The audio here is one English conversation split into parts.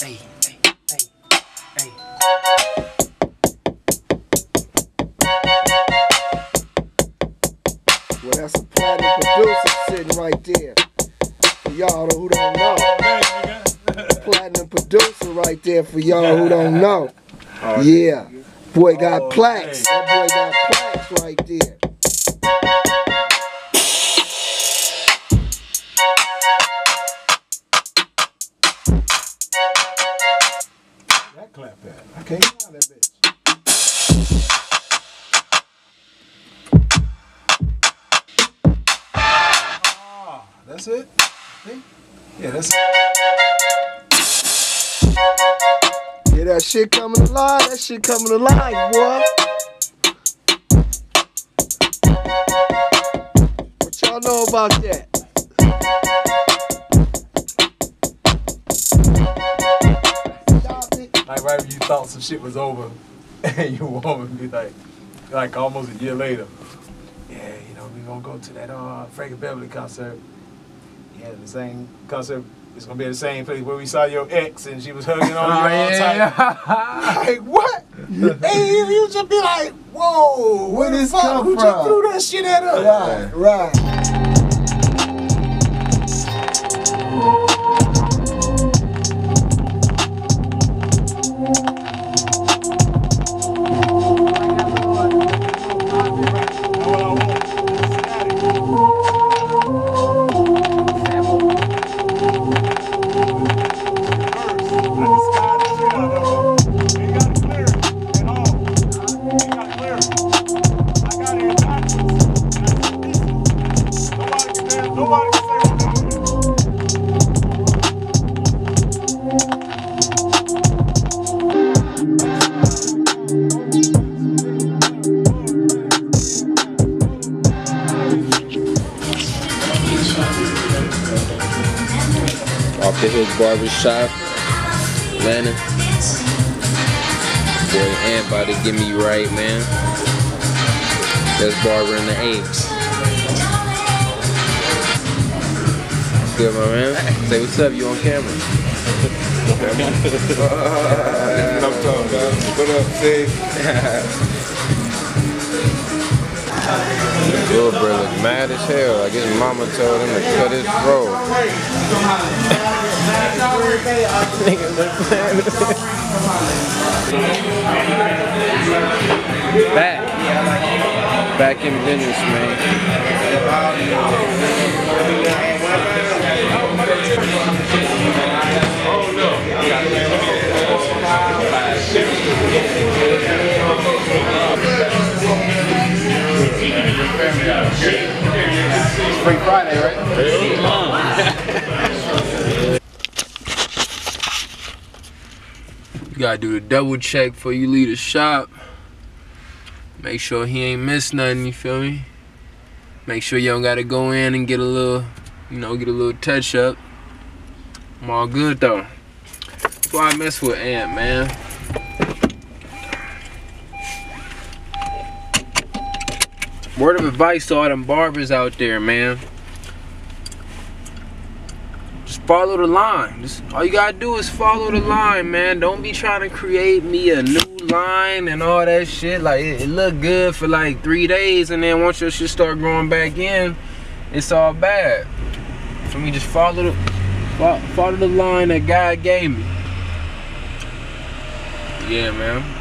Hey, hey, hey, hey. Well, that's a platinum producer sitting right there. For y'all who don't know. platinum producer right there for y'all who don't know. Yeah. Boy got Oh, plaques. hey. That boy got plaques right there. That's it? I? Yeah, that's it. Yeah, that shit coming alive. That shit coming alive, boy. What y'all know about that? Like right when you thought some shit was over, and you your woman be like, like almost a year later, yeah, you know, we gonna go to that uh Frankie Beverly concert. Yeah, the same concert. It's gonna be at the same place where we saw your ex, and she was hugging on Oh, you all tight. Like what? and you, just be like, whoa, where this the fuck? come Who from? just threw that shit at us? Right, right. Barbershop, Atlanta. Boy, Ant about to get me right, man. That's barber and the apes. Good, my man. Say what's up, you on camera. What up, Steve? Little bro look mad as hell. I guess mama told him to cut his throat. Back. Back in business, man. You gotta do the double check before you leave the shop. Make sure he ain't missed nothing, you feel me? Make sure you don't gotta go in and get a little, you know, get a little touch up. I'm all good though. Why I mess with Ant, man. Word of advice to all them barbers out there, man. Just follow the line. Just, all you gotta do is follow the line, man. Don't be trying to create me a new line and all that shit. Like it, it look good for like three days, and then once your shit start growing back in, it's all bad. For me, just follow the fo- follow the line that God gave me. Yeah, man.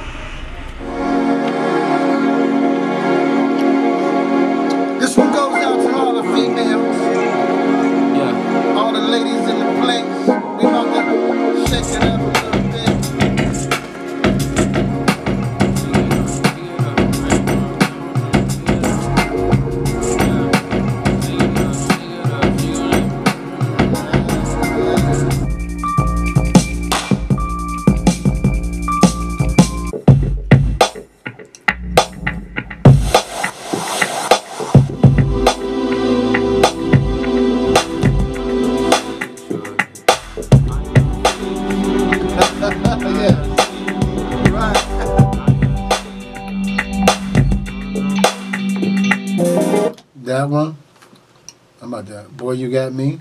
Right. That one. I'm about that. Boy, you got me.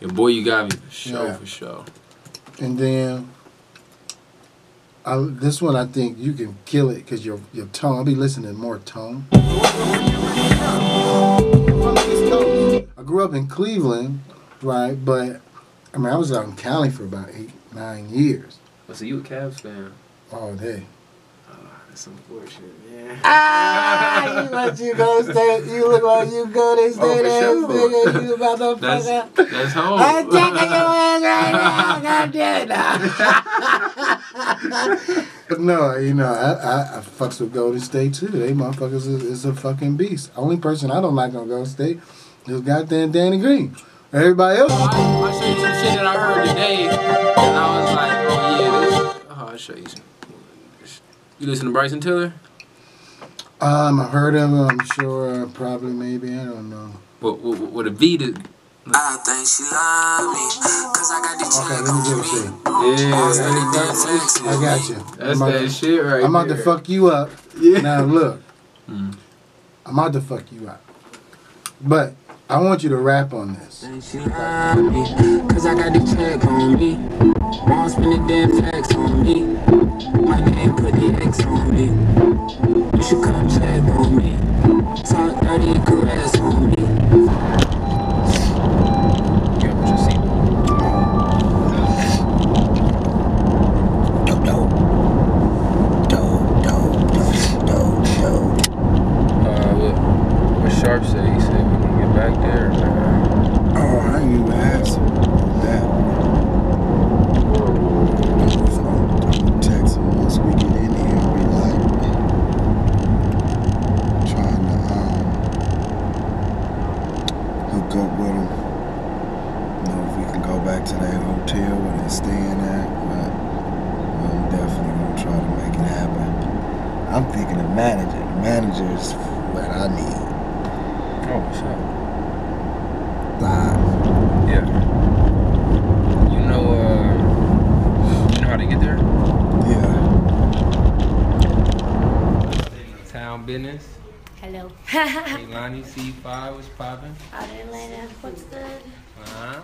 Your boy, you got me for sure, Yeah. for sure. And then I, this one I think you can kill it because your your tone. I'll be listening more tone. I grew up in Cleveland, right? But I mean, I was out in Cali for about eight, nine years. Oh, so you a Cavs fan? All day. That's unfortunate, man. Ah, you let you go stay. You look like you go to stay for there, sure. nigga. You motherfucker. That's that's home. I'm taking your ass right now. God damn it. But no, you know, I, I, I fucks with Golden State too. They motherfuckers is, is a fucking beast. Only person I don't like on Golden State is goddamn Danny Green. Everybody else. I, I'll show you some shit that I heard today, and I was like, oh yeah, this. Oh, I'll show you some. You listen to Bryson Tiller? Um, I heard of him. I'm sure, probably, maybe. I don't know. What what what a V to? I think she love me, cause I got the Okay, let me on give me. it to you. Yeah, That's that's, I got you. that's I'm about that to- shit right I'm about to fuck you up. Yeah. Now look, Mm. I'm about to fuck you up. But I want you to rap on this. Think she love me, cause I got the check on me. Won't spend the damn tax on me. My name put the X on me. You should come check on me. Talk dirty I'm thinking of manager. The manager is what I need. Oh, what's up? Live. Yeah. You know, uh, you know how to get there? Yeah. Town business. Hello. Hey, Lonnie, C5 was popping. Out in Atlanta. What's good? Uh huh.